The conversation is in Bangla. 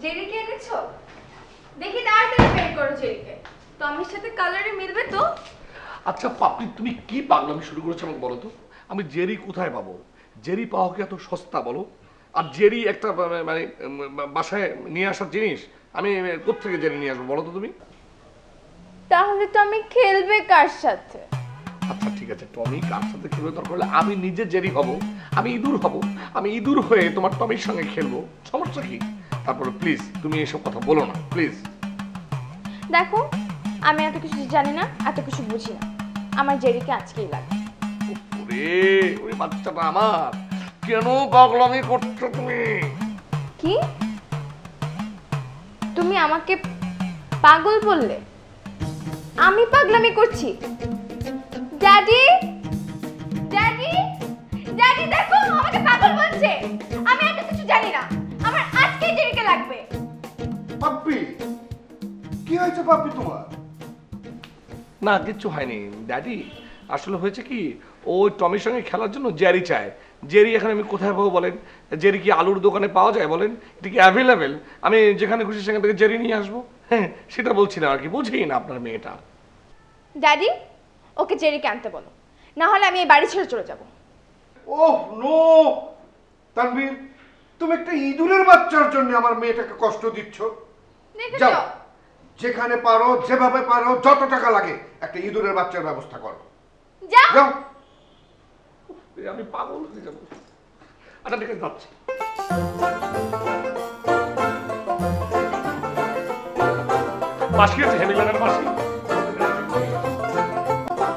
জেরিকে এনেছো? দেখি তাড়াতাড়ি বের করো জেরিকে টমির সাথে কালারে মিলবে তো? আচ্ছা পাপড়ি তুমি কি পাগলামি শুরু করেছ আমাকে বলো তো? আমি জেরি কোথায় পাবো? জেরি পাওয়া কি এত সস্তা বলো? আর জেরি একটা মানে- বাসায় নিয়ে আসার জিনিস আমি কোথেকে জেরি নিয়ে আসব বলো তো তুমি? তাহলে টমি খেলবে কার সাথে? আচ্ছা ঠিক আছে টমি কার সাথে খেলবে? দরকার হলে আমি নিজে জেরি হব আমি ইঁদুর হব আমি ইঁদুর হয়ে তোমার টমির সঙ্গে খেলব। সমস্যা কি? তারপরে প্লিজ তুমি এসব কথা বলো না প্লিজ দেখো আমি এত কিছু জানি না এত কিছু বুঝি না। আমার জেরিকে আজকেই লাগবে ওরে ওরে বাচ্চাটা আমার। কেন পাগলামি করছ তুমি? কি? তুমি আমাকে পাগল বললে? আমি পাগলামি করছি। ড্যাডি কি হয়েছে পাপ্পি তোমার? না কিচ্ছু হয়নি। ড্যাডি আসলে হয়েছে কি ওই টমির সঙ্গে খেলার জন্য জেরি চায়। জেরি এখন আমি কোথায় পাবো বলেন? জেরি কি আলুর দোকানে পাওয়া যায় বলেন? এটা কি অ্যাভেলেবেল আমি যেখানে খুশি সেখান থেকে জেরি নিয়ে আসব? হ্যাঁ সেটা বলছি না আর কি বুঝেই না আপনার মেয়েটা। ড্যাডি ওকে জেরিকে আনতে বলো। না হলে আমি এই বাড়ি ছেড়ে চলে যাব। Oh no! তানভীর তুমি একটা ইঁদুরের বাচ্চার জন্য আমার মেয়েটাকে কষ্ট দিচ্ছ। দেখেছ? যাও। যেখানে পারো যেভাবে পারো যত টাকা লাগে একটা ইঁদুরের বাচ্চার ব্যবস্থা করো। যাও। আমি পাগল হয়ে যাব। আচ্ছা ঠিক আছে যাচ্ছি। মাসি আছে হেমিলানের মাসি?